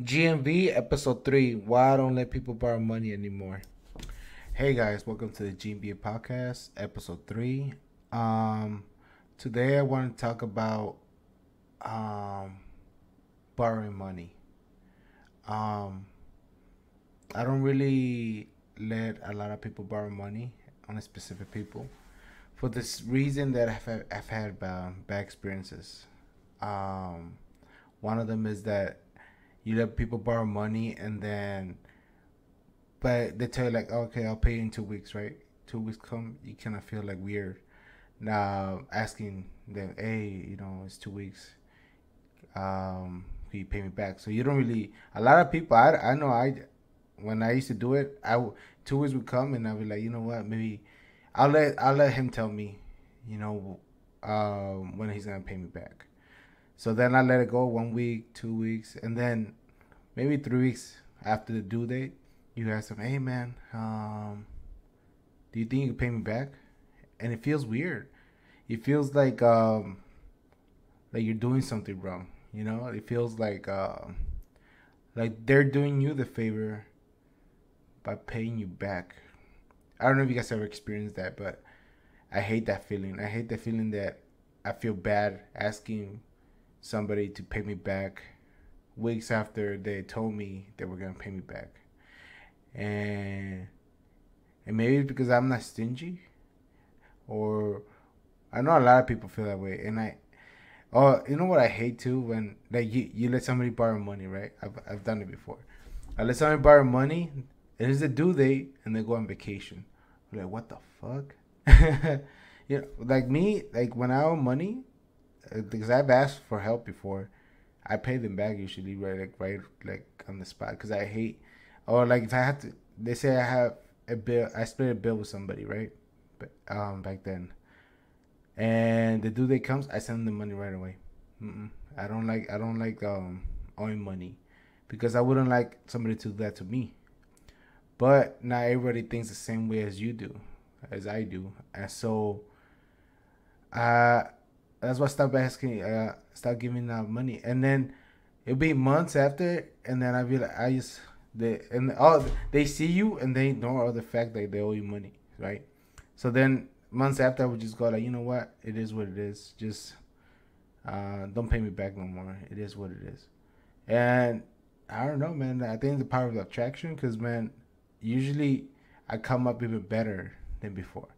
GMV episode three. Why I don't let people borrow money anymore. Hey guys, welcome to the GMV podcast episode three. Um, today I want to talk about um borrowing money. Um, I don't really let a lot of people borrow money on a specific people for this reason that I've had, I've had uh, bad experiences. Um, one of them is that you let people borrow money and then, but they tell you like, okay, I'll pay in two weeks, right? Two weeks come, you kind of feel like weird. Now asking them, hey, you know, it's two weeks. Um, you pay me back? So you don't really. A lot of people, I, I know, I when I used to do it, I two weeks would come and I'd be like, you know what, maybe I'll let I'll let him tell me, you know, um, when he's gonna pay me back. So then I let it go one week, two weeks, and then maybe three weeks after the due date, you ask him, "Hey man, um, do you think you can pay me back?" And it feels weird. It feels like um, like you're doing something wrong. You know, it feels like uh, like they're doing you the favor by paying you back I don't know if you guys ever experienced that, but I hate that feeling. I hate the feeling that I feel bad asking somebody to pay me back weeks after they told me they were gonna pay me back. And and maybe it's because I'm not stingy or I know a lot of people feel that way and I oh you know what I hate too when like you, you let somebody borrow money, right? I've I've done it before. I let somebody borrow money, and it is a due date and they go on vacation like, what the fuck? you know, like me, like when I owe money, uh, because I've asked for help before, I pay them back usually right, like right, like on the spot. Because I hate, or like if I have to, they say I have a bill, I split a bill with somebody, right? But um, back then, and the due date comes, I send them the money right away. Mm-mm. I don't like, I don't like um owing money, because I wouldn't like somebody to do that to me. But not everybody thinks the same way as you do, as I do, and so uh, that's why I stopped asking, uh, stop giving out money, and then it'll be months after, and then I be like, I just they and oh they see you and they ignore the fact that they owe you money, right? So then months after, I would just go like, you know what, it is what it is. Just uh, don't pay me back no more. It is what it is, and I don't know, man. I think the power of attraction, because man, usually I come up even better than before.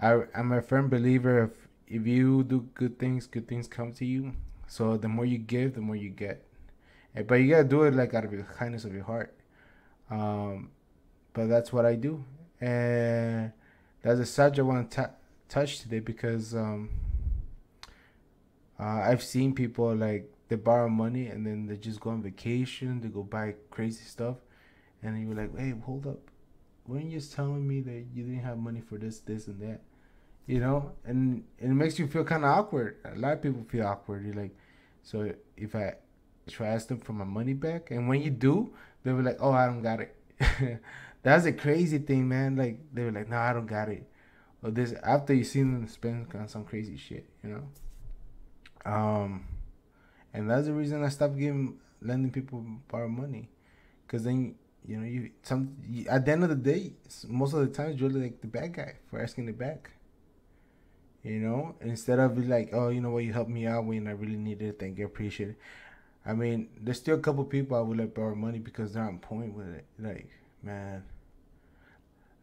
I, I'm a firm believer of if you do good things, good things come to you. So the more you give, the more you get. Eh, but you gotta do it like out of the kindness of your heart. Um, but that's what I do, and that's a subject I want to t- touch today because um, uh, I've seen people like they borrow money and then they just go on vacation, they go buy crazy stuff, and you're like, "Hey, hold up, weren't you just telling me that you didn't have money for this, this, and that?" You know, and, and it makes you feel kind of awkward. A lot of people feel awkward. You're like, so if I try ask them for my money back, and when you do, they were like, "Oh, I don't got it." That's a crazy thing, man. Like they were like, "No, I don't got it." Or this after you seen them spend on some crazy shit, you know. Um, and that's the reason I stopped giving lending people borrow money, cause then you know, you some you, at the end of the day, most of the times you're like the bad guy for asking it back. You know, instead of like, oh, you know what, you helped me out when I really needed it. Thank you, appreciate it. I mean, there's still a couple people I would let borrow money because they're on point with it. Like, man,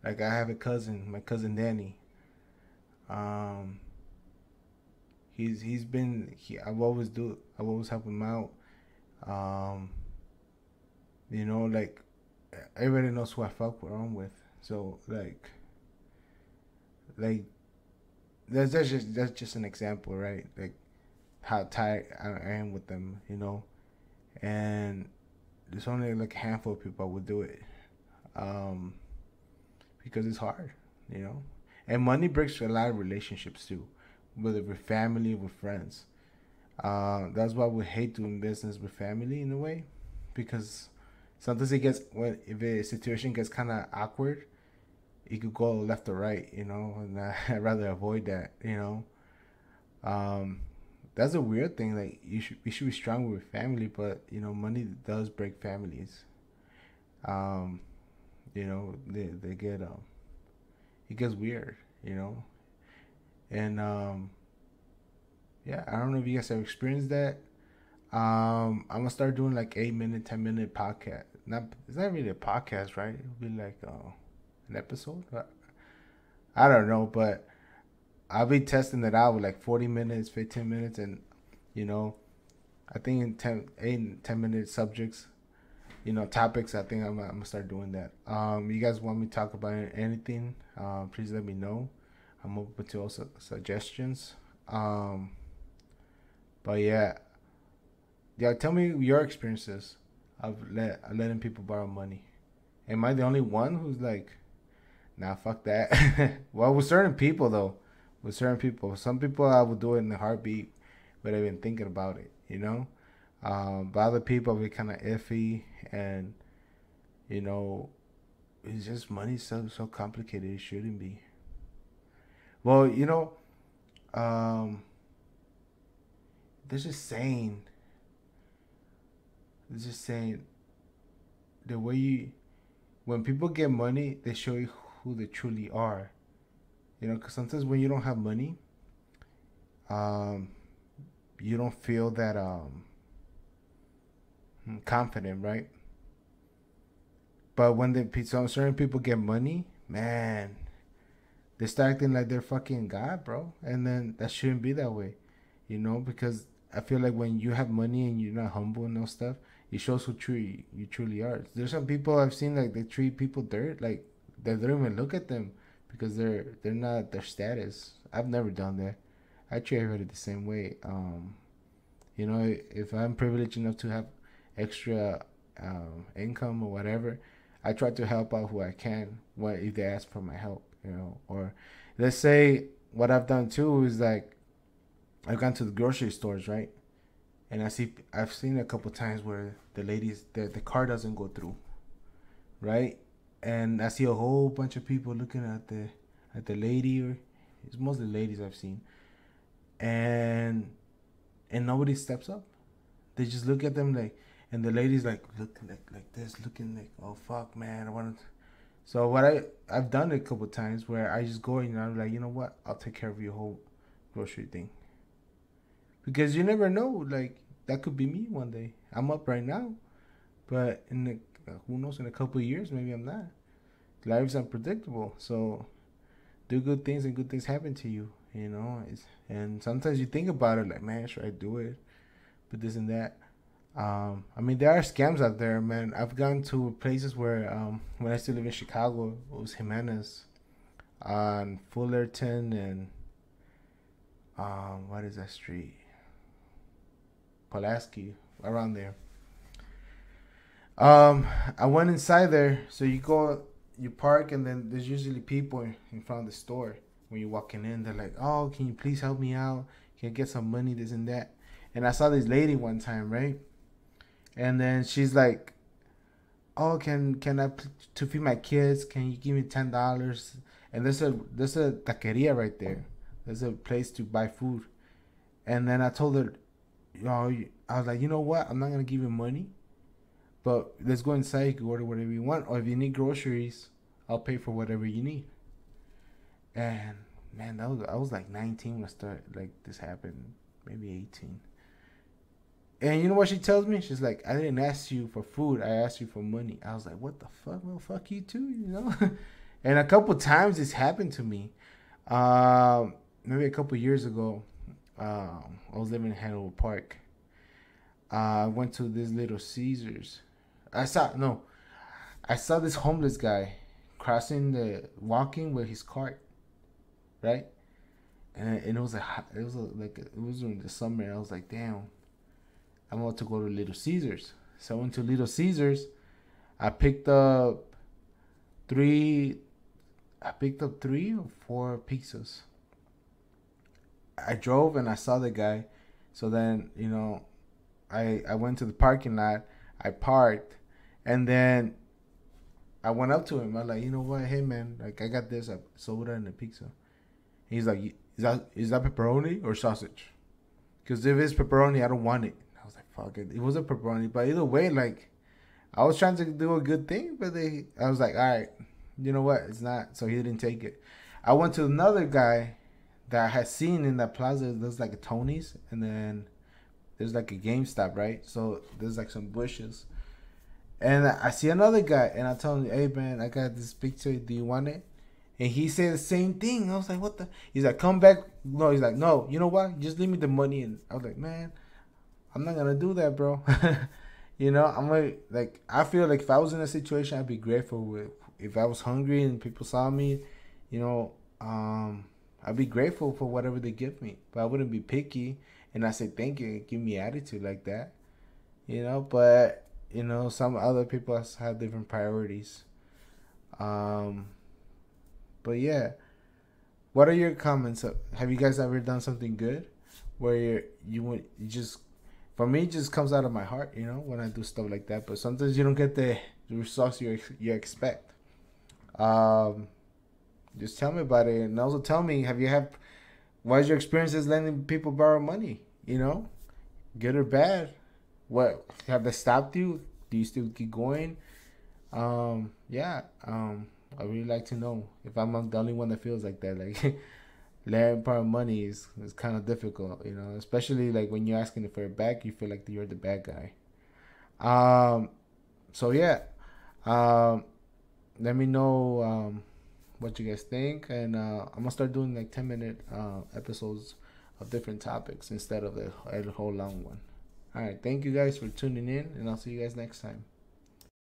like I have a cousin, my cousin Danny. Um, he's he's been he I've always do I've always helped him out. Um, you know, like everybody knows who I fuck around with. So like, like that's that's just that's just an example, right? Like how tight I am with them, you know, and there's only like a handful of people would do it, um, because it's hard, you know, and money breaks a lot of relationships too, whether with family or with friends. Uh, that's why we hate doing business with family in a way, because sometimes it gets when if a situation gets kind of awkward, it could go left or right, you know, and I'd rather avoid that, you know. Um, that's a weird thing. Like you should we should be strong with family, but you know money does break families. Um, you know they they get um, it gets weird. You know, and um, yeah, I don't know if you guys have experienced that. Um, I'm gonna start doing like eight minute, ten minute podcast. Not it's not really a podcast, right? It'll be like uh, an episode. I don't know, but I'll be testing it out with like 40 minutes, 15 minutes, and you know, I think in 10, 8, 10 minute subjects, you know, topics. I think I'm, I'm gonna start doing that. Um, you guys want me to talk about anything? Uh, please let me know. I'm open to also suggestions. Um, but yeah, yeah. Tell me your experiences of let letting people borrow money. Am I the only one who's like, nah, fuck that? well, with certain people though, with certain people, some people I would do it in a heartbeat, but I've been thinking about it, you know. Um, but other people be kind of iffy, and you know, it's just money so so complicated. It shouldn't be. Well, you know, um, there's just saying. There's just saying. The way you, when people get money, they show you who they truly are. You know, because sometimes when you don't have money, um, you don't feel that um confident, right? But when the some certain people get money, man, they start acting like they're fucking God, bro. And then that shouldn't be that way, you know, because I feel like when you have money and you're not humble and no stuff, it shows who true you truly are. There's some people I've seen like they treat people dirt, like they don't even look at them because they're they're not their status. I've never done that. I treat everybody the same way. Um, you know, if I'm privileged enough to have extra um, income or whatever, I try to help out who I can. What if they ask for my help, you know? Or let's say what I've done too is like I've gone to the grocery stores, right? And I see I've seen a couple times where the ladies the the car doesn't go through, right? And I see a whole bunch of people looking at the at the lady or it's mostly ladies I've seen. And and nobody steps up. They just look at them like and the ladies like look like like this looking like oh fuck man I want to so what I I've done it a couple times where I just go and I'm like you know what I'll take care of your whole grocery thing because you never know like that could be me one day I'm up right now but in the who knows? In a couple of years, maybe I'm not. Life's unpredictable, so do good things and good things happen to you. You know, it's, and sometimes you think about it like, man, should I do it? But this and that. Um, I mean, there are scams out there, man. I've gone to places where, um, when I still live in Chicago, it was Jimenez, on Fullerton and, um, what is that street? Pulaski, around there. Um, I went inside there. So you go, you park, and then there's usually people in front of the store when you're walking in. They're like, "Oh, can you please help me out? Can I get some money? This and that." And I saw this lady one time, right? And then she's like, "Oh, can can I to feed my kids? Can you give me ten dollars?" And there's a there's a taqueria right there. There's a place to buy food. And then I told her, you know, I was like, you know what? I'm not gonna give you money but let's go inside. You order whatever you want, or if you need groceries, I'll pay for whatever you need. And man, that was I was like 19 when I started like this happened, maybe 18. And you know what she tells me? She's like, I didn't ask you for food. I asked you for money. I was like, what the fuck? Well, fuck you too, you know. and a couple times this happened to me. Um, maybe a couple years ago, um, I was living in Hanover Park. Uh, I went to this Little Caesars I saw no, I saw this homeless guy crossing the walking with his cart, right? And, and it was a it was a, like it was in the summer. I was like, damn, I'm about to go to Little Caesars. So I went to Little Caesars. I picked up three. I picked up three or four pizzas. I drove and I saw the guy. So then you know, I I went to the parking lot. I parked and then I went up to him. I was like, you know what? Hey man, like I got this a soda and a pizza. He's like, is that is that pepperoni or sausage? Because if it's pepperoni, I don't want it. I was like, fuck it. It was a pepperoni, but either way, like, I was trying to do a good thing, but they, I was like, all right, you know what? It's not. So he didn't take it. I went to another guy that I had seen in that plaza. There's like a Tony's, and then there's like a GameStop, right? So there's like some bushes. And I see another guy, and I tell him, "Hey man, I got this picture. Do you want it?" And he said the same thing. I was like, "What the?" He's like, "Come back." No, he's like, "No, you know what? Just leave me the money." And I was like, "Man, I'm not gonna do that, bro." you know, I'm like, like I feel like if I was in a situation, I'd be grateful with. If I was hungry and people saw me, you know, um, I'd be grateful for whatever they give me, but I wouldn't be picky. And I say thank you, give me attitude like that, you know. But you know, some other people have different priorities. Um, but yeah, what are your comments? Have you guys ever done something good where you you you just for me it just comes out of my heart, you know, when I do stuff like that. But sometimes you don't get the, results you you expect. Um, just tell me about it, and also tell me have you had what is your experiences letting people borrow money? You know, good or bad? What have they stopped you? Do you still keep going? Um, yeah. Um, I really like to know if I'm the only one that feels like that. Like, letting borrow money is is kind of difficult, you know, especially like when you're asking for it back, you feel like you're the bad guy. Um, so yeah. Um, let me know um what you guys think, and uh, I'm gonna start doing like 10 minute uh, episodes of different topics instead of the whole long one. All right, thank you guys for tuning in, and I'll see you guys next time.